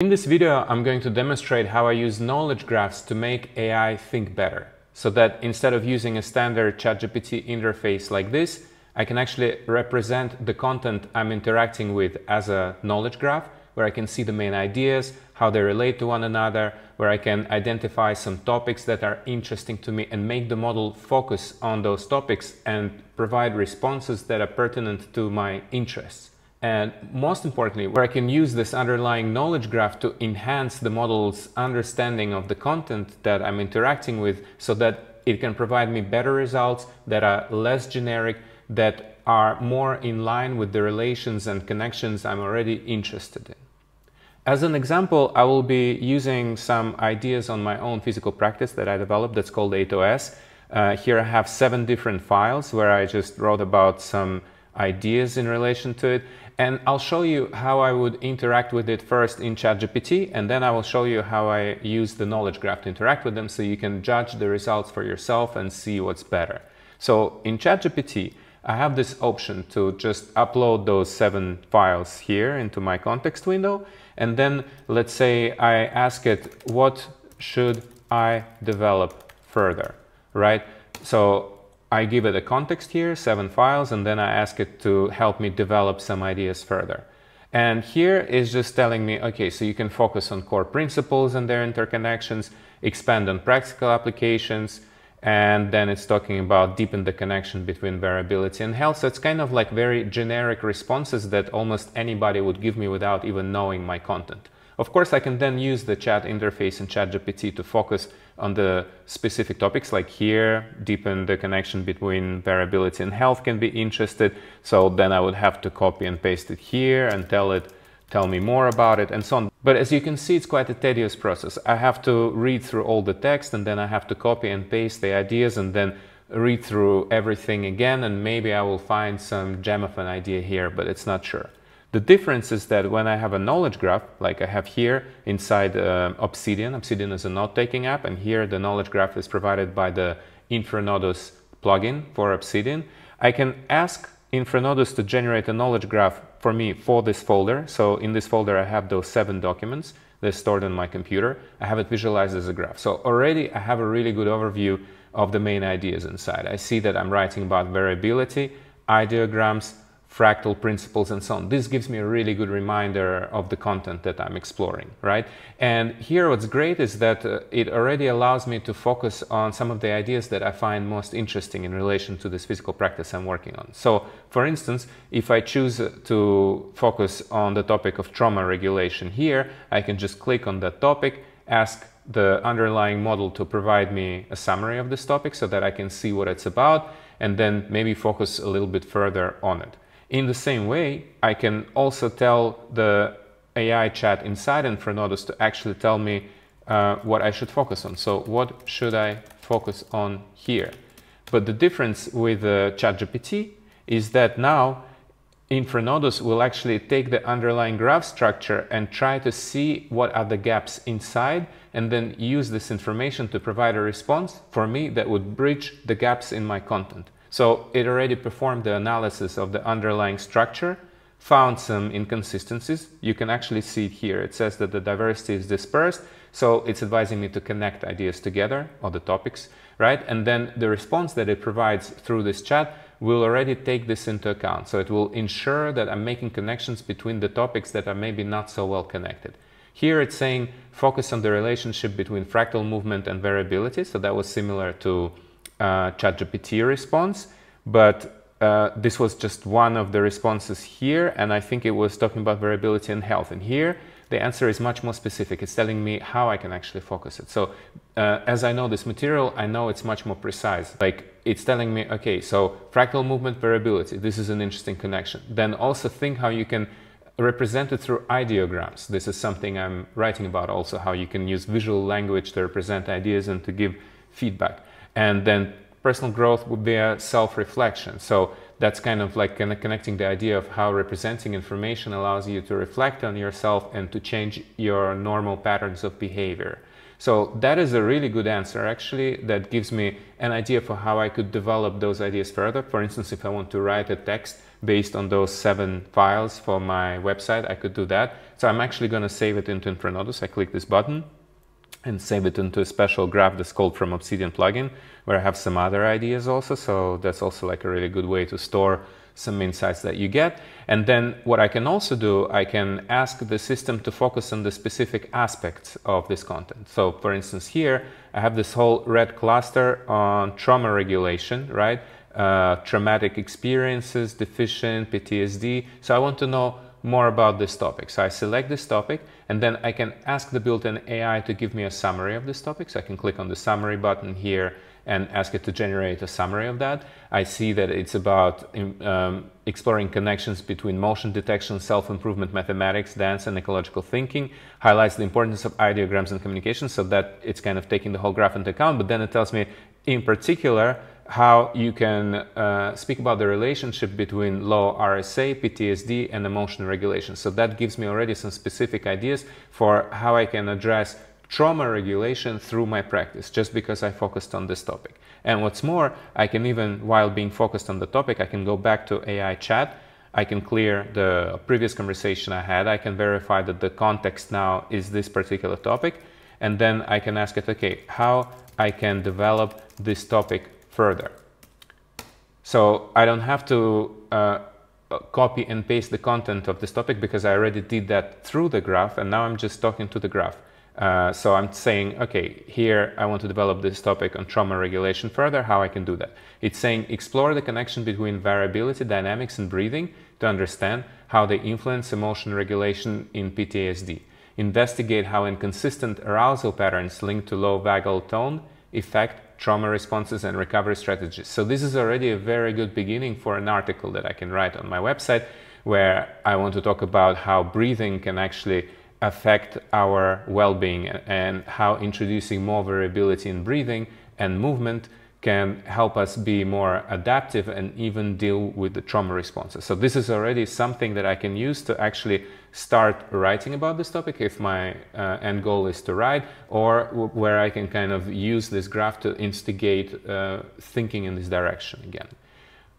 In this video, I'm going to demonstrate how I use knowledge graphs to make AI think better. So that instead of using a standard ChatGPT interface like this, I can actually represent the content I'm interacting with as a knowledge graph, where I can see the main ideas, how they relate to one another, where I can identify some topics that are interesting to me and make the model focus on those topics and provide responses that are pertinent to my interests. And most importantly, where I can use this underlying knowledge graph to enhance the model's understanding of the content that I'm interacting with so that it can provide me better results that are less generic, that are more in line with the relations and connections I'm already interested in. As an example, I will be using some ideas on my own physical practice that I developed that's called 8OS. Uh, here I have seven different files where I just wrote about some ideas in relation to it. And I'll show you how I would interact with it first in ChatGPT, and then I will show you how I use the knowledge graph to interact with them so you can judge the results for yourself and see what's better. So in ChatGPT, I have this option to just upload those seven files here into my context window. And then let's say I ask it, what should I develop further, right? So I give it a context here, seven files, and then I ask it to help me develop some ideas further. And here is just telling me, okay, so you can focus on core principles and their interconnections, expand on practical applications, and then it's talking about deepen the connection between variability and health. So it's kind of like very generic responses that almost anybody would give me without even knowing my content. Of course, I can then use the chat interface in ChatGPT to focus on the specific topics like here, deepen the connection between variability and health can be interested. So then I would have to copy and paste it here and tell it, tell me more about it and so on. But as you can see, it's quite a tedious process. I have to read through all the text and then I have to copy and paste the ideas and then read through everything again and maybe I will find some gem of an idea here, but it's not sure. The difference is that when I have a knowledge graph, like I have here inside uh, Obsidian, Obsidian is a note-taking app, and here the knowledge graph is provided by the Infranodus plugin for Obsidian, I can ask Infranodus to generate a knowledge graph for me for this folder. So in this folder, I have those seven documents. They're stored on my computer. I have it visualized as a graph. So already I have a really good overview of the main ideas inside. I see that I'm writing about variability, ideograms, fractal principles and so on. This gives me a really good reminder of the content that I'm exploring, right? And here what's great is that uh, it already allows me to focus on some of the ideas that I find most interesting in relation to this physical practice I'm working on. So, for instance, if I choose to focus on the topic of trauma regulation here, I can just click on that topic, ask the underlying model to provide me a summary of this topic so that I can see what it's about and then maybe focus a little bit further on it. In the same way, I can also tell the AI chat inside Infranodus to actually tell me uh, what I should focus on. So what should I focus on here? But the difference with uh, ChatGPT is that now Infranodus will actually take the underlying graph structure and try to see what are the gaps inside and then use this information to provide a response for me that would bridge the gaps in my content. So it already performed the analysis of the underlying structure, found some inconsistencies. You can actually see it here. It says that the diversity is dispersed, so it's advising me to connect ideas together or the topics, right? And then the response that it provides through this chat will already take this into account. So it will ensure that I'm making connections between the topics that are maybe not so well connected. Here it's saying focus on the relationship between fractal movement and variability. So that was similar to uh, ChatGPT response, but uh, this was just one of the responses here, and I think it was talking about variability and health. And here, the answer is much more specific. It's telling me how I can actually focus it. So uh, as I know this material, I know it's much more precise. Like it's telling me, okay, so fractal movement variability, this is an interesting connection. Then also think how you can represent it through ideograms. This is something I'm writing about also, how you can use visual language to represent ideas and to give feedback. And then personal growth would be a self-reflection. So that's kind of like connecting the idea of how representing information allows you to reflect on yourself and to change your normal patterns of behavior. So that is a really good answer actually that gives me an idea for how I could develop those ideas further. For instance, if I want to write a text based on those seven files for my website, I could do that. So I'm actually going to save it into Infranodus. I click this button and save it into a special graph that's called from Obsidian plugin, where I have some other ideas also. So that's also like a really good way to store some insights that you get. And then what I can also do, I can ask the system to focus on the specific aspects of this content. So for instance, here I have this whole red cluster on trauma regulation, right? Uh, traumatic experiences, deficient, PTSD. So I want to know more about this topic. So I select this topic and then I can ask the built-in AI to give me a summary of this topic. So I can click on the summary button here and ask it to generate a summary of that. I see that it's about um, exploring connections between motion detection, self-improvement, mathematics, dance, and ecological thinking, highlights the importance of ideograms and communication so that it's kind of taking the whole graph into account, but then it tells me in particular how you can uh, speak about the relationship between low RSA, PTSD, and emotion regulation. So that gives me already some specific ideas for how I can address trauma regulation through my practice just because I focused on this topic. And what's more, I can even, while being focused on the topic, I can go back to AI chat. I can clear the previous conversation I had. I can verify that the context now is this particular topic. And then I can ask it, okay, how I can develop this topic further. So I don't have to uh, copy and paste the content of this topic because I already did that through the graph and now I'm just talking to the graph. Uh, so I'm saying, okay, here I want to develop this topic on trauma regulation further, how I can do that. It's saying explore the connection between variability, dynamics, and breathing to understand how they influence emotion regulation in PTSD. Investigate how inconsistent arousal patterns linked to low vagal tone affect trauma responses and recovery strategies. So this is already a very good beginning for an article that I can write on my website where I want to talk about how breathing can actually affect our well-being and how introducing more variability in breathing and movement can help us be more adaptive and even deal with the trauma responses. So this is already something that I can use to actually start writing about this topic if my uh, end goal is to write or where I can kind of use this graph to instigate uh, thinking in this direction again.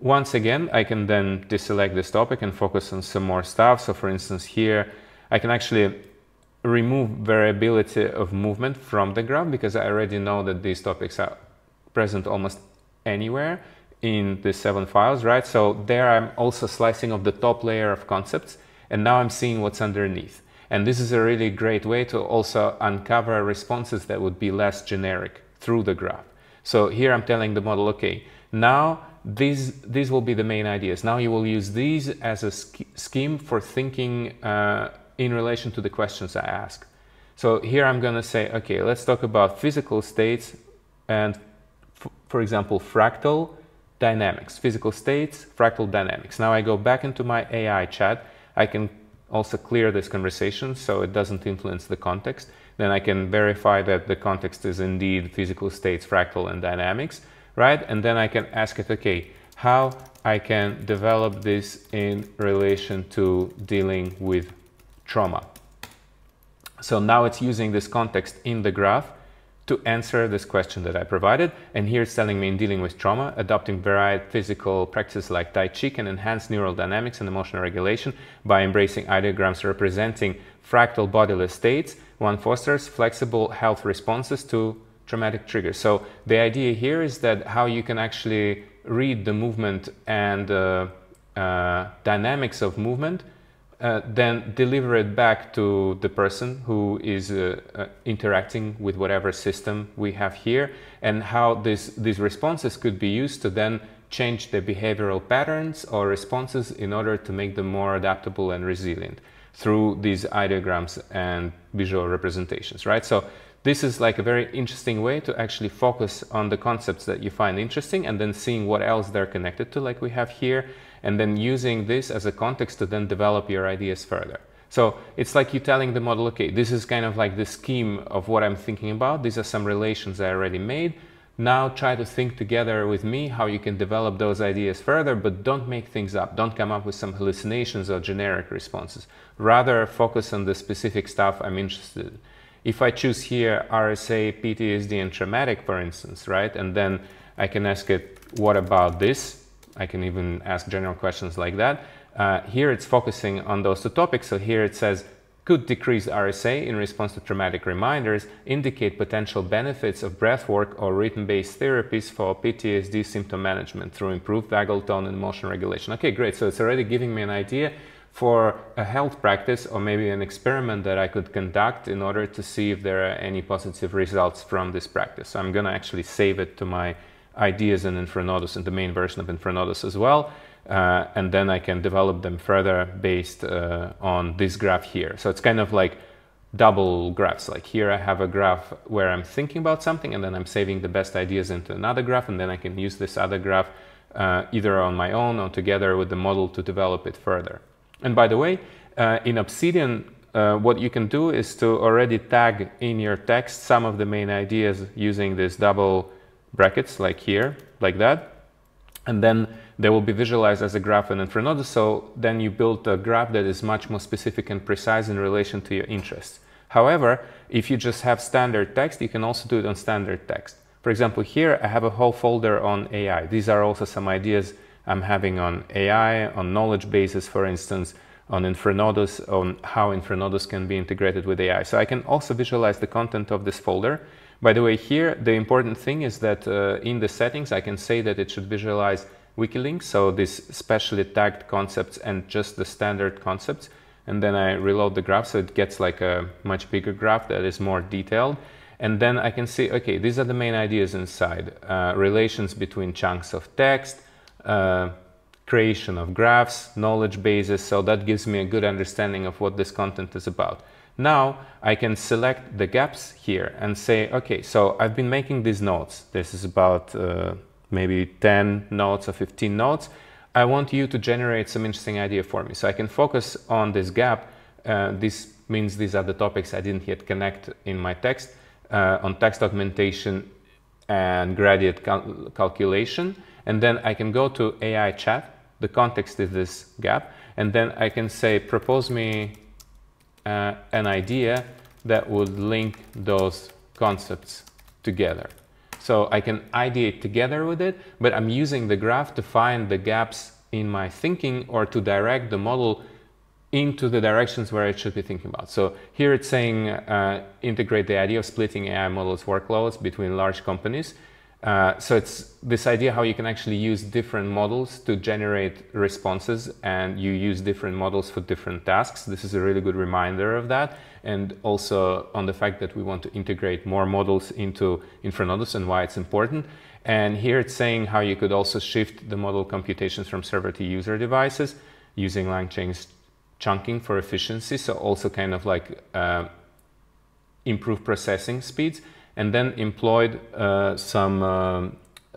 Once again, I can then deselect this topic and focus on some more stuff. So for instance, here I can actually remove variability of movement from the graph because I already know that these topics are present almost anywhere in the seven files, right? So there I'm also slicing off the top layer of concepts and now I'm seeing what's underneath. And this is a really great way to also uncover responses that would be less generic through the graph. So here I'm telling the model, okay, now these, these will be the main ideas. Now you will use these as a scheme for thinking uh, in relation to the questions I ask. So here I'm going to say, okay, let's talk about physical states and for example, fractal dynamics, physical states, fractal dynamics. Now I go back into my AI chat. I can also clear this conversation so it doesn't influence the context. Then I can verify that the context is indeed physical states, fractal, and dynamics, right? And then I can ask it, okay, how I can develop this in relation to dealing with trauma. So now it's using this context in the graph to answer this question that I provided. And here it's telling me in dealing with trauma, adopting varied physical practices like Tai Chi can enhance neural dynamics and emotional regulation by embracing ideograms representing fractal bodiless states. One fosters flexible health responses to traumatic triggers. So the idea here is that how you can actually read the movement and uh, uh, dynamics of movement uh, then deliver it back to the person who is uh, uh, interacting with whatever system we have here and how this, these responses could be used to then change the behavioral patterns or responses in order to make them more adaptable and resilient through these ideograms and visual representations, right? So this is like a very interesting way to actually focus on the concepts that you find interesting and then seeing what else they're connected to like we have here and then using this as a context to then develop your ideas further. So it's like you telling the model, okay, this is kind of like the scheme of what I'm thinking about. These are some relations I already made. Now try to think together with me how you can develop those ideas further, but don't make things up. Don't come up with some hallucinations or generic responses. Rather focus on the specific stuff I'm interested in. If I choose here RSA, PTSD, and traumatic, for instance, right, and then I can ask it, what about this? I can even ask general questions like that. Uh, here it's focusing on those two topics. So here it says, could decrease RSA in response to traumatic reminders indicate potential benefits of breathwork or rhythm-based therapies for PTSD symptom management through improved vagal tone and motion regulation? Okay, great. So it's already giving me an idea for a health practice or maybe an experiment that I could conduct in order to see if there are any positive results from this practice. So I'm going to actually save it to my ideas in Infranodus, in the main version of Infranodus as well. Uh, and then I can develop them further based uh, on this graph here. So it's kind of like double graphs. Like here I have a graph where I'm thinking about something and then I'm saving the best ideas into another graph and then I can use this other graph uh, either on my own or together with the model to develop it further. And by the way, uh, in Obsidian, uh, what you can do is to already tag in your text some of the main ideas using this double brackets like here, like that. And then they will be visualized as a graph in Infranodus. So then you build a graph that is much more specific and precise in relation to your interests. However, if you just have standard text, you can also do it on standard text. For example, here I have a whole folder on AI. These are also some ideas I'm having on AI, on knowledge bases, for instance, on Infranodus, on how Infranodus can be integrated with AI. So I can also visualize the content of this folder. By the way, here, the important thing is that uh, in the settings, I can say that it should visualize wikilinks, so these specially tagged concepts and just the standard concepts. And then I reload the graph, so it gets like a much bigger graph that is more detailed. And then I can see, okay, these are the main ideas inside. Uh, relations between chunks of text, uh, creation of graphs, knowledge bases, so that gives me a good understanding of what this content is about. Now I can select the gaps here and say, okay, so I've been making these notes. This is about uh, maybe 10 notes or 15 notes. I want you to generate some interesting idea for me. So I can focus on this gap. Uh, this means these are the topics I didn't yet connect in my text uh, on text augmentation and gradient cal calculation. And then I can go to AI chat. The context is this gap. And then I can say, propose me uh, an idea that would link those concepts together. So I can ideate together with it, but I'm using the graph to find the gaps in my thinking or to direct the model into the directions where it should be thinking about. So here it's saying uh, integrate the idea of splitting AI models workloads between large companies. Uh, so it's this idea how you can actually use different models to generate responses and you use different models for different tasks. This is a really good reminder of that. And also on the fact that we want to integrate more models into Infranodus and why it's important. And here it's saying how you could also shift the model computations from server to user devices using LangChain chunking for efficiency. So also kind of like uh, improve processing speeds and then employed uh, some, uh,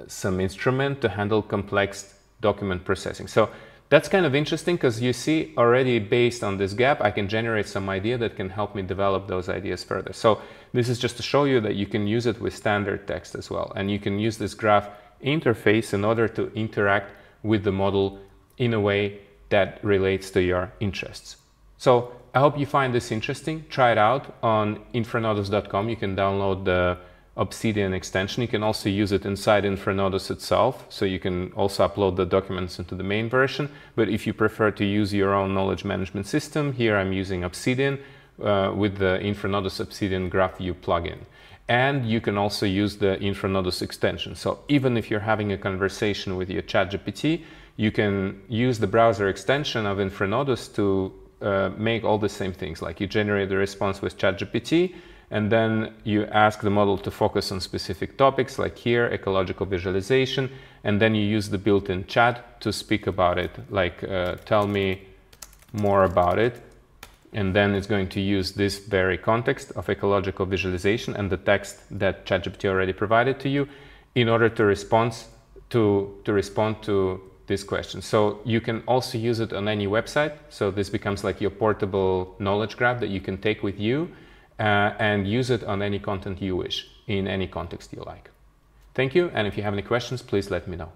some instrument to handle complex document processing. So that's kind of interesting because you see already based on this gap, I can generate some idea that can help me develop those ideas further. So this is just to show you that you can use it with standard text as well. And you can use this graph interface in order to interact with the model in a way that relates to your interests. So I hope you find this interesting. Try it out on infranodus.com. You can download the Obsidian extension. You can also use it inside Infranodus itself. So you can also upload the documents into the main version. But if you prefer to use your own knowledge management system, here I'm using Obsidian uh, with the Infranodus Obsidian GraphView plugin. And you can also use the Infranodus extension. So even if you're having a conversation with your ChatGPT, you can use the browser extension of Infranodus to uh, make all the same things. Like you generate the response with ChatGPT, and then you ask the model to focus on specific topics, like here, ecological visualization, and then you use the built-in chat to speak about it, like uh, tell me more about it. And then it's going to use this very context of ecological visualization and the text that ChatGPT already provided to you in order to respond to, to respond to this question. So you can also use it on any website. So this becomes like your portable knowledge graph that you can take with you uh, and use it on any content you wish in any context you like. Thank you. And if you have any questions, please let me know.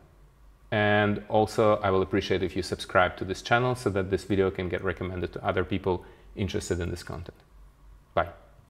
And also, I will appreciate if you subscribe to this channel so that this video can get recommended to other people interested in this content. Bye.